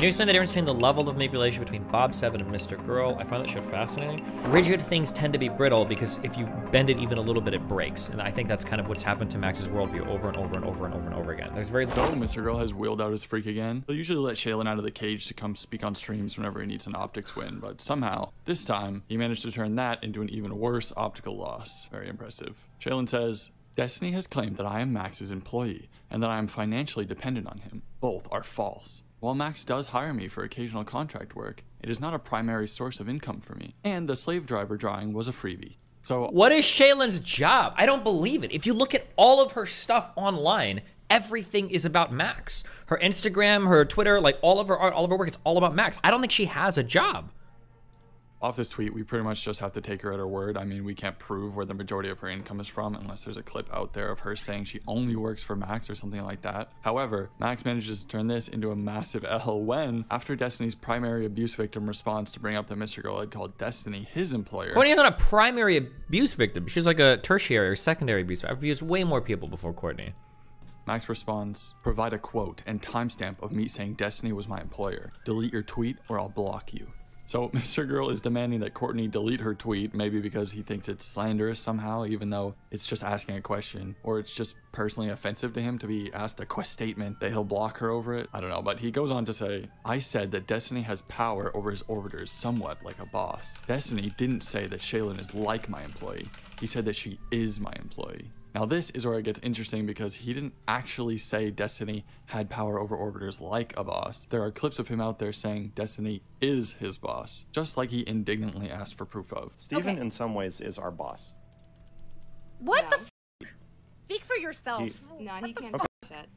Can you explain the difference between the level of manipulation between Bob Seven and Mr. Girl? I find that show fascinating. Rigid things tend to be brittle because if you bend it even a little bit, it breaks. And I think that's kind of what's happened to Max's worldview over and over and over and over and over again. There's very So Mr. Girl has wheeled out his freak again. He'll usually let Shaylin out of the cage to come speak on streams whenever he needs an optics win, but somehow, this time, he managed to turn that into an even worse optical loss. Very impressive. Shaylin says, Destiny has claimed that I am Max's employee and that I am financially dependent on him. Both are false. While Max does hire me for occasional contract work, it is not a primary source of income for me, and the slave driver drawing was a freebie. So, What is Shaylin's job? I don't believe it. If you look at all of her stuff online, everything is about Max. Her Instagram, her Twitter, like all of her art, all of her work, it's all about Max. I don't think she has a job. Off this tweet, we pretty much just have to take her at her word. I mean, we can't prove where the majority of her income is from unless there's a clip out there of her saying she only works for Max or something like that. However, Max manages to turn this into a massive L when, after Destiny's primary abuse victim responds to bring up that Mr. Girl had called Destiny his employer. Courtney is not a primary abuse victim. She's like a tertiary or secondary abuse. I've abused way more people before Courtney. Max responds, provide a quote and timestamp of me saying Destiny was my employer. Delete your tweet or I'll block you. So Mr. Girl is demanding that Courtney delete her tweet, maybe because he thinks it's slanderous somehow, even though it's just asking a question, or it's just personally offensive to him to be asked a quest statement that he'll block her over it. I don't know, but he goes on to say, I said that Destiny has power over his orbiters somewhat like a boss. Destiny didn't say that Shaylin is like my employee. He said that she is my employee. Now this is where it gets interesting because he didn't actually say Destiny had power over orbiters like a boss. There are clips of him out there saying Destiny is his boss, just like he indignantly asked for proof of. Steven, Okay. in some ways, is our boss. What No. the f- Speak for yourself. He- No, he can't Okay. shit.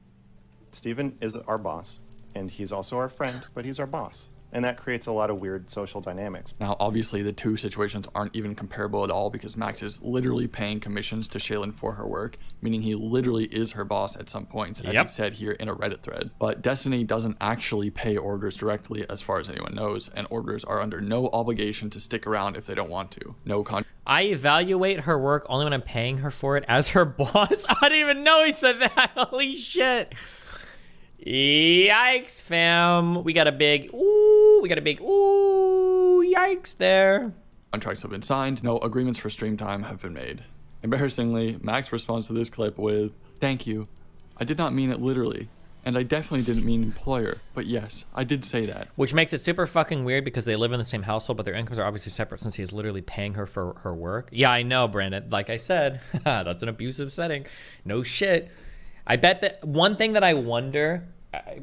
Steven is our boss, and he's also our friend, but he's our boss. And that creates a lot of weird social dynamics. Now, obviously, the two situations aren't even comparable at all because Max is literally paying commissions to Shaylin for her work, meaning he literally is her boss at some points, as Yep. he said here in a Reddit thread. But Destiny doesn't actually pay orders directly, as far as anyone knows, and orders are under no obligation to stick around if they don't want to. No con. I evaluate her work only when I'm paying her for it as her boss. I didn't even know he said that. Holy shit. Yikes, fam. We got a big ooh, we got a big ooh, yikes there. Contracts have been signed, no agreements for stream time have been made. Embarrassingly, Max responds to this clip with, Thank you. I did not mean it literally. And I definitely didn't mean employer, but yes, I did say that. Which makes it super fucking weird because they live in the same household, but their incomes are obviously separate since he is literally paying her for her work. Yeah, I know, Brandon. Like I said, that's an abusive setting. No shit. I bet that one thing that I wonder,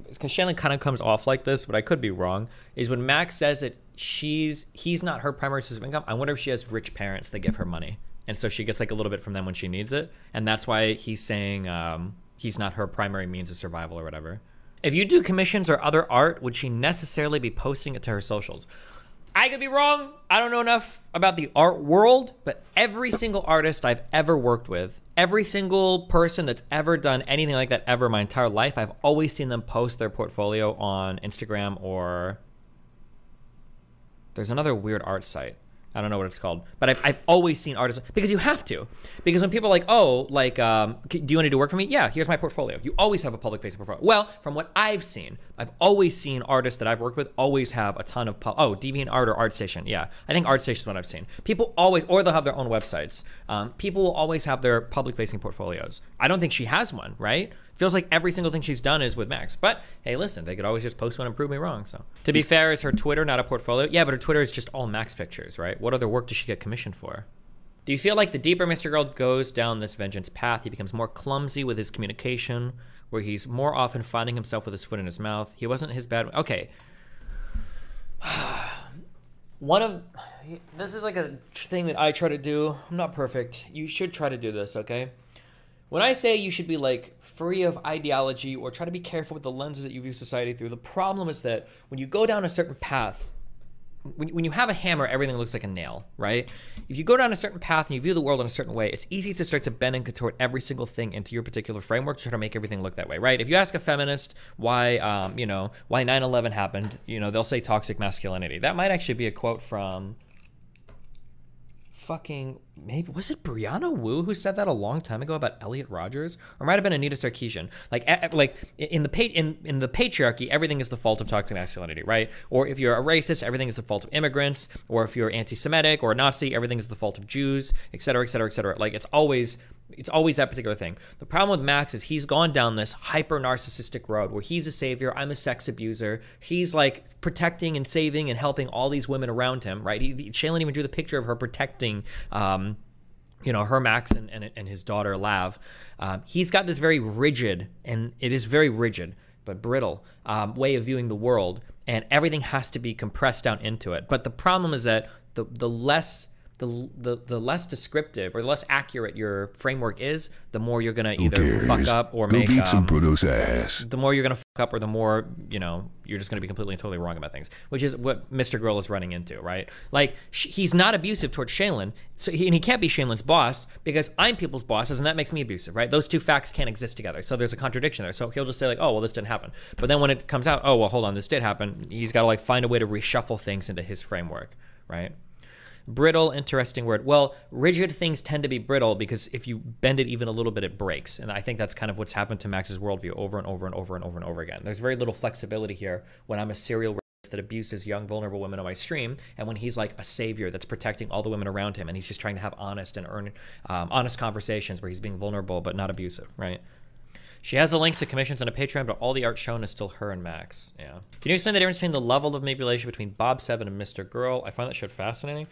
because Shaylin kind of comes off like this, but I could be wrong, is when Max says that she's he's not her primary source of income. I wonder if she has rich parents that give her money, and so she gets like a little bit from them when she needs it, and that's why he's saying um, he's not her primary means of survival or whatever. If you do commissions or other art, would she necessarily be posting it to her socials? I could be wrong. I don't know enough about the art world, but every single artist I've ever worked with, every single person that's ever done anything like that ever in my entire life, I've always seen them post their portfolio on Instagram or there's another weird art site. I don't know what it's called, but I've, I've always seen artists because you have to. Because when people are like, oh, like, um, do you want to do work for me? Yeah, here's my portfolio. You always have a public facing portfolio. Well, from what I've seen, I've always seen artists that I've worked with always have a ton of, pu- oh, Deviant Art or ArtStation. Yeah, I think ArtStation is what I've seen. People always, or they'll have their own websites. Um, people will always have their public facing portfolios. I don't think she has one, right? Feels like every single thing she's done is with Max. But hey, listen, they could always just post one and prove me wrong. So to be fair, is her Twitter not a portfolio? Yeah, but her Twitter is just all Max pictures, right? What other work does she get commissioned for? Do you feel like the deeper Mr. Girl goes down this vengeance path, he becomes more clumsy with his communication, where he's more often finding himself with his foot in his mouth? He wasn't his bad. Okay. One of this is like a thing that I try to do. I'm not perfect. You should try to do this, okay? When I say you should be like free of ideology or try to be careful with the lenses that you view society through, the problem is that when you go down a certain path, when, when you have a hammer, everything looks like a nail, right? If you go down a certain path and you view the world in a certain way, it's easy to start to bend and contort every single thing into your particular framework to try to make everything look that way, right? If you ask a feminist why, um, you know, why 9/11 happened, you know, they'll say toxic masculinity. That might actually be a quote from fucking maybe was it Brianna Wu who said that a long time ago about Elliot Rogers, or might have been Anita Sarkeesian. Like, a- like in the in in the patriarchy, everything is the fault of toxic masculinity, right? Or if you're a racist, everything is the fault of immigrants. Or if you're anti-Semitic or a Nazi, everything is the fault of Jews, et cetera, et cetera, et cetera. Like, it's always it's always that particular thing. The problem with Max is he's gone down this hyper narcissistic road where he's a savior, I'm a sex abuser. He's like protecting and saving and helping all these women around him, right? He, Shaylin even drew the picture of her protecting. Um, you know her max and, and, and his daughter lav um, he's got this very rigid and it is very rigid but brittle um, way of viewing the world and everything has to be compressed down into it but the problem is that the, the less the, the, the less descriptive or the less accurate your framework is, the more you're gonna either fuck up or Go make beat some um, ass. the more you're gonna fuck up or the more you know you're just gonna be completely and totally wrong about things which is what mr girl is running into right? Like sh- he's not abusive towards shaylin so he, and he can't be shaylin's boss because i'm people's bosses and that makes me abusive right? Those two facts can't exist together so there's a contradiction there. So he'll just say like oh well this didn't happen. But then when it comes out oh well hold on this did happen he's got to like find a way to reshuffle things into his framework right brittle interesting word. Well rigid things tend to be brittle because if you bend it even a little bit it breaks. And i think that's kind of what's happened to max's worldview over and over and over and over and over again. There's very little flexibility here when i'm a serial that abuses young vulnerable women on my stream and when he's like a savior that's protecting all the women around him and he's just trying to have honest and earn um, honest conversations where he's being vulnerable but not abusive right she has a link to commissions and a Patreon, but all the art shown is still her and Max. Yeah. Can you explain the difference between the level of manipulation between Bob Seven and Mr. Girl? I find that shit fascinating.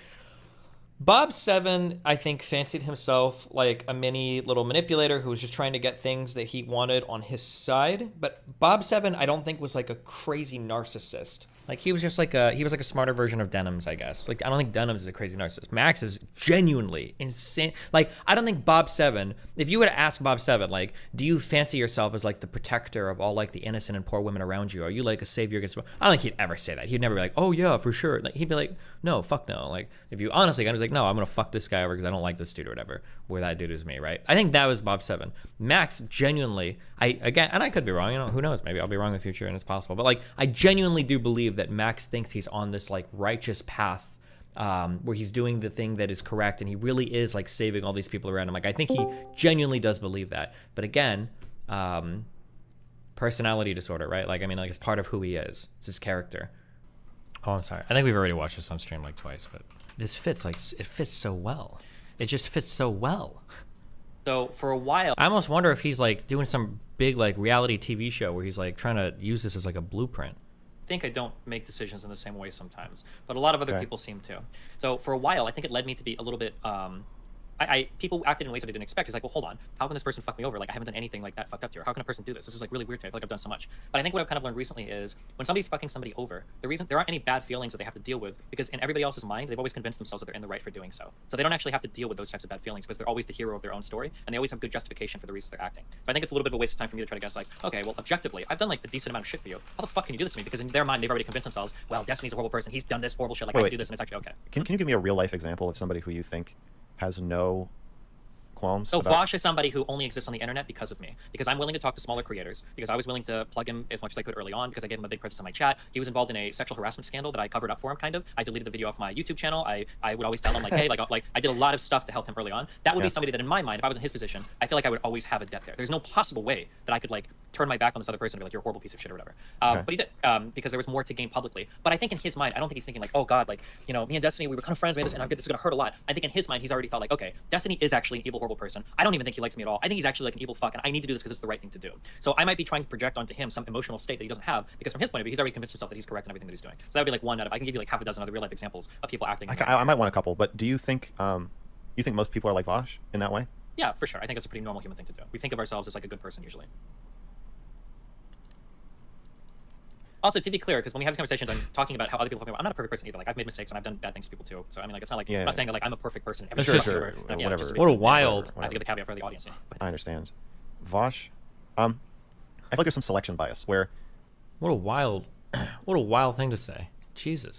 Bob Seven, I think, fancied himself like a mini little manipulator who was just trying to get things that he wanted on his side. But Bob Seven, I don't think was like a crazy narcissist. Like he was just like a he was like a smarter version of Denims, I guess. Like I don't think Denims is a crazy narcissist. Max is genuinely insane. Like I don't think Bob Seven. If you were to ask Bob Seven, like, do you fancy yourself as like the protector of all like the innocent and poor women around you? Are you like a savior against? I don't think he'd ever say that. He'd never be like, oh yeah, for sure. Like he'd be like, no, fuck no. Like if you honestly, I was like, no, I'm gonna fuck this guy over because I don't like this dude or whatever. Where that dude is me, right? I think that was Bob Seven. Max genuinely, I again, and I could be wrong. You know, who knows? Maybe I'll be wrong in the future, and it's possible. But like, I genuinely do believe that Max thinks he's on this like righteous path um, where he's doing the thing that is correct and he really is like saving all these people around him. Like I think he genuinely does believe that. But again, um, personality disorder, right? Like I mean, like it's part of who he is. It's his character. Oh, I'm sorry. I think we've already watched this on stream like twice, but this fits like it fits so well. It just fits so well. So for a while, I almost wonder if he's like doing some big like reality TV show where he's like trying to use this as like a blueprint. I think I don't make decisions in the same way sometimes, but a lot of other Okay. people seem to. So for a while, I think it led me to be a little bit. Um, I, I people acted in ways that I didn't expect. It's like, well, hold on, how can this person fuck me over? Like I haven't done anything like that fucked up to her. How can a person do this? This is like really weird to me. I feel like I've done so much. But I think what I've kind of learned recently is when somebody's fucking somebody over, the reason there aren't any bad feelings that they have to deal with because in everybody else's mind, they've always convinced themselves that they're in the right for doing so. So they don't actually have to deal with those types of bad feelings because they're always the hero of their own story and they always have good justification for the reasons they're acting. So I think it's a little bit of a waste of time for me to try to guess like, okay, well, objectively, I've done like a decent amount of shit for you. How the fuck can you do this to me? Because in their mind, they've already convinced themselves, well, Destiny's a horrible person. He's done this horrible shit. Like Wait, I wait. can do this, and it's actually okay. Can, can you give me a real life example of somebody who you think has no qualms? So about- Vaush is somebody who only exists on the internet because of me. Because I'm willing to talk to smaller creators. Because I was willing to plug him as much as I could early on. Because I gave him a big presence in my chat. He was involved in a sexual harassment scandal that I covered up for him, kind of. I deleted the video off my YouTube channel. I, I would always tell him like, hey, like uh, like I did a lot of stuff to help him early on. That would Yeah. be somebody that, in my mind, if I was in his position, I feel like I would always have a debt there. There's no possible way that I could like turn my back on this other person and be like, you're a horrible piece of shit or whatever. Um, Okay. But he did um, because there was more to gain publicly. But I think in his mind, I don't think he's thinking like, oh god, like you know, me and Destiny, we were kind of friends, made this, and I this is gonna hurt a lot. I think in his mind, he's already thought like, okay, Destiny is actually an evil, horrible person. I don't even think he likes me at all. I think he's actually like an evil fuck, and I need to do this because it's the right thing to do. So I might be trying to project onto him some emotional state that he doesn't have because from his point of view, he's already convinced himself that he's correct in everything that he's doing. So that would be like one out of. I can give you like half a dozen other real life examples of people acting. I, in this ca- I, I might want a couple, but do you think um, you think most people are like Vaush in that way? Yeah, for sure. I think that's a pretty normal human thing to do. We think of ourselves as like a good person usually. Also, to be clear, because when we have these conversations, I'm talking about how other people. I'm not a perfect person either. Like I've made mistakes and I've done bad things to people too. So I mean, like it's not like Yeah, I'm not saying that like I'm a perfect person. in every Sure, sure, No, yeah, whatever. just What a clear. wild- I have to give the caveat for the audience. Yeah. But- I understand. Vaush, um, I feel like there's some selection bias where What a wild, what a wild thing to say. Jesus.